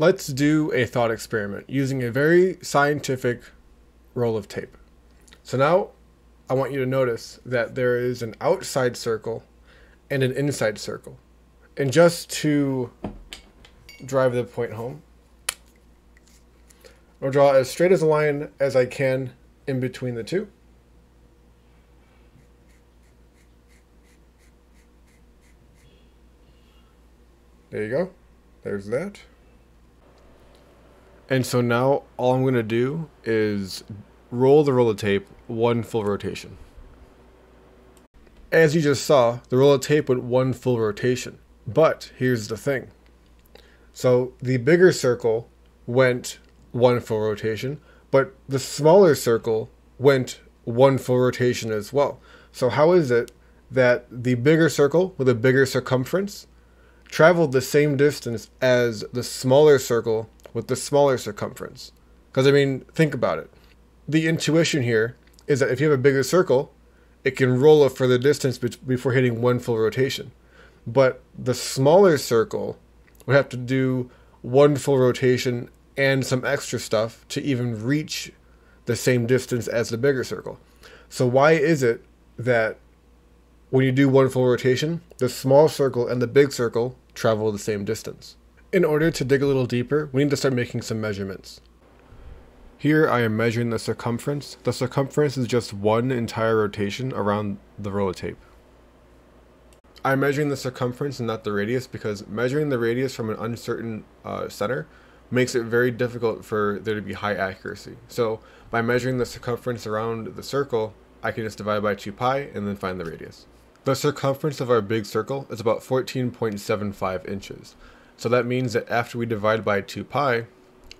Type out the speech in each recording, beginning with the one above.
Let's do a thought experiment using a very scientific roll of tape. So now I want you to notice that there is an outside circle and an inside circle. And just to drive the point home, I'll draw as straight as a line as I can in between the two. There you go. There's that. And so now all I'm going to do is roll the roll of tape one full rotation. As you just saw, the roll of tape went one full rotation. But here's the thing. So the bigger circle went one full rotation, but the smaller circle went one full rotation as well. So how is it that the bigger circle with a bigger circumference traveled the same distance as the smaller circle with the smaller circumference? Because I mean, think about it. The intuition here is that if you have a bigger circle, it can roll a further distance before hitting one full rotation. But the smaller circle would have to do one full rotation and some extra stuff to even reach the same distance as the bigger circle. So why is it that when you do one full rotation, the small circle and the big circle travel the same distance? In order to dig a little deeper, we need to start making some measurements. Here I am measuring the circumference. The circumference is just one entire rotation around the roll of tape. I'm measuring the circumference and not the radius because measuring the radius from an uncertain uh, center makes it very difficult for there to be high accuracy. So by measuring the circumference around the circle, I can just divide by 2 pi and then find the radius. The circumference of our big circle is about 14.75 inches. So that means that after we divide by 2 pi,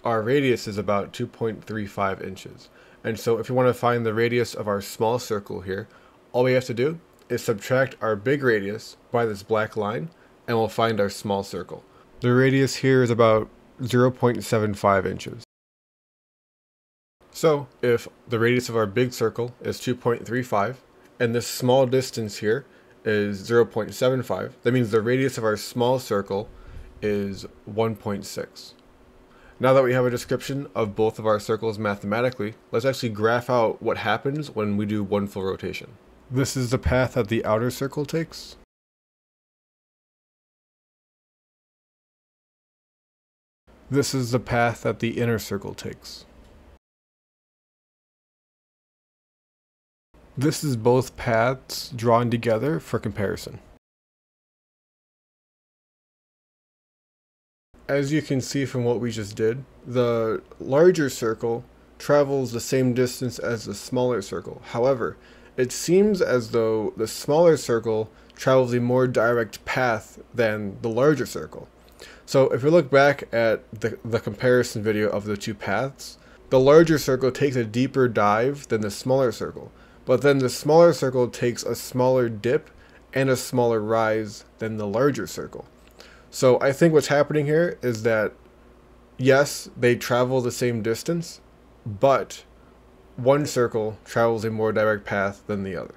our radius is about 2.35 inches. And so if you want to find the radius of our small circle here, all we have to do is subtract our big radius by this black line, and we'll find our small circle. The radius here is about 0.75 inches. So, if the radius of our big circle is 2.35, and this small distance here is 0.75, that means the radius of our small circle is 1.6. Now that we have a description of both of our circles mathematically, let's actually graph out what happens when we do one full rotation. This is the path that the outer circle takes. This is the path that the inner circle takes. This is both paths drawn together for comparison. As you can see from what we just did, the larger circle travels the same distance as the smaller circle. However, it seems as though the smaller circle travels a more direct path than the larger circle. So if we look back at the, the comparison video of the two paths, the larger circle takes a deeper dive than the smaller circle, but then the smaller circle takes a smaller dip and a smaller rise than the larger circle. So I think what's happening here is that yes, they travel the same distance, but one circle travels a more direct path than the other.